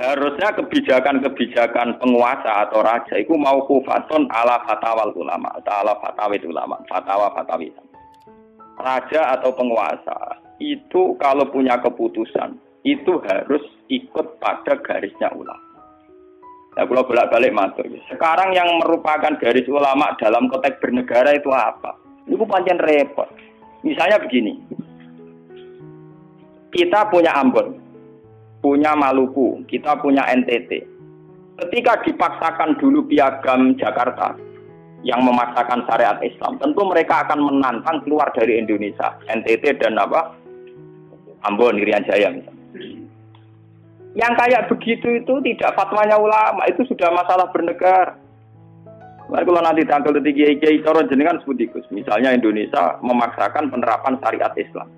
harusnya kebijakan-kebijakan penguasa atau raja itu mau kufaton ala fatawal ulama atau ala fatawid ulama, fatwa fatawi. Raja atau penguasa itu kalau punya keputusan itu harus ikut pada garisnya ulama. Ya kalau bolak-balik matur. Sekarang yang merupakan garis ulama dalam konteks bernegara itu apa? Itu panjang repot. Misalnya begini. Kita punya Ambon, punya Maluku, kita punya NTT. Ketika dipaksakan dulu piagam Jakarta yang memaksakan syariat Islam, tentu mereka akan menantang keluar dari Indonesia, NTT dan apa? Ambon, Irian Jaya misalnya. Yang kayak begitu itu tidak fatwanya ulama, itu sudah masalah bernegara. Nah, kalau nanti tanggal tiga kiai cara jenengan sebutikus, misalnya Indonesia memaksakan penerapan syariat Islam.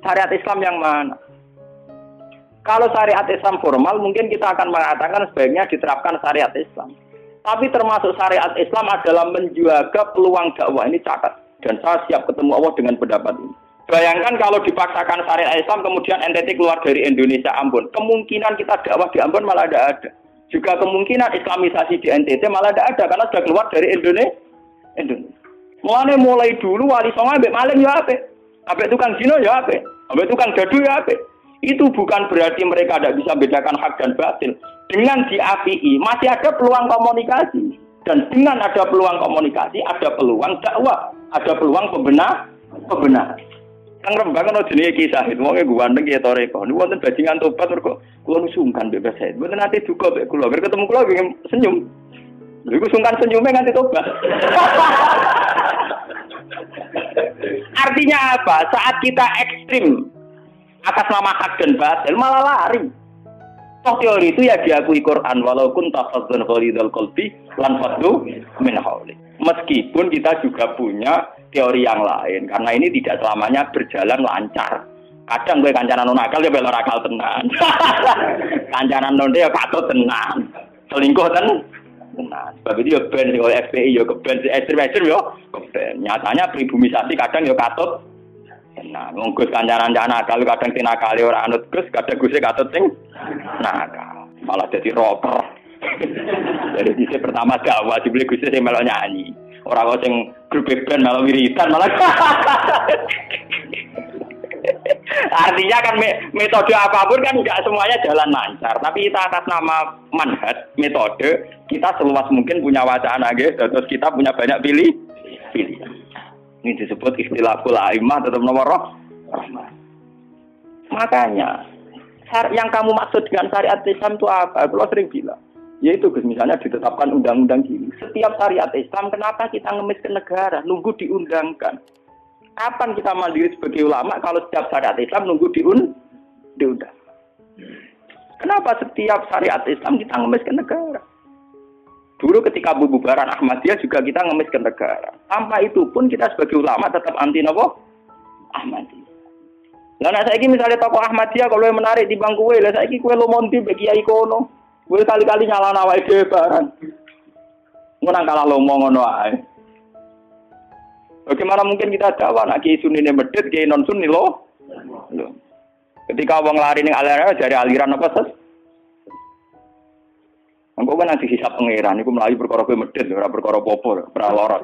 Syariat Islam yang mana? Kalau syariat Islam formal mungkin kita akan mengatakan sebaiknya diterapkan syariat Islam. Tapi termasuk syariat Islam adalah menjaga peluang dakwah ini catat. Dan saya siap ketemu Allah dengan pendapat ini. Bayangkan kalau dipaksakan syariat Islam kemudian NTT keluar dari Indonesia Ambon. Kemungkinan kita dakwah di Ambon malah tidak ada. Juga kemungkinan Islamisasi di NTT malah tidak ada karena sudah keluar dari Indonesia. Indonesia. Mulai mulai dulu wali songo ambek maling ya apa? Ambek tukang zino ya apa? Ambek tukang dadu ya apa? Itu bukan berarti mereka tidak bisa bedakan hak dan batil. Dengan diapii masih ada peluang komunikasi. Dan dengan ada peluang komunikasi, ada peluang dakwah, ada peluang pembenar, pembenar. Kang Rembang jenenge kisah itu, wong gue ganteng ya toreko. Niku wonten bajingan tobat kok kula sungkan bebas saya. Mboten nanti duka mek kula, ber ketemu kula senyum. Lha iku sungkan senyumnya nganti tobat. Artinya apa? Saat kita ekstrim atas nama hak dan batil malah lari. Toh teori itu ya diakui Quran walaupun tafadzun khalidul qalbi lan fadlu min hawli. Meskipun kita juga punya teori yang lain karena ini tidak selamanya berjalan lancar. Kadang gue kancanan non akal ya belor akal tenan. kancanan non ya patut tenan. Selingkuh ten tenan. Sebab itu ya ben oleh FPI ya ke ben ekstrim-ekstrim ya ke Nyatanya pribumisasi kadang ya katut Nah, ngungkus kancanan jana kalau kadang tina kali orang anut gus, kadang gusnya katut sing nakal. Malah jadi rocker. Jadi sisi pertama dakwah dibeli gusnya sing malah nyanyi. Orang kau sing grup band malah wiritan malah. Artinya kan metode apa pun kan nggak semuanya jalan lancar. Tapi kita atas nama manhat metode kita seluas mungkin punya wacana gitu. Terus kita punya banyak pilih pilihan. Ini disebut istilah aimah tetap nomor roh. Makanya yang kamu maksud dengan syariat Islam itu apa? Kalau sering bilang, yaitu misalnya ditetapkan undang-undang gini. Setiap syariat Islam, kenapa kita ngemis ke negara? Nunggu diundangkan. Kapan kita mandiri sebagai ulama kalau setiap syariat Islam nunggu diun diundang? Kenapa setiap syariat Islam kita ngemis ke negara? Dulu ketika bubaran Ahmadiyah juga kita ngemis ke negara. Tanpa itu pun kita sebagai ulama tetap anti nopo Ahmadiyah. Lah nek saiki misalnya tokoh Ahmadiyah kalau yang menarik di bangku lah saiki kue lo monti bagi kiai kono. Kue kali-kali nyala nawai dhewe barang. Ngono kalah lomo ngono ae. Bagaimana mungkin kita dakwah nak kiai sunni medit, kiai non sunni lo? Ketika wong lari ning aliran dari aliran apa ses? Engkau kan nanti hisap pangeran, itu melayu perkara kowe medit, ora perkara ora.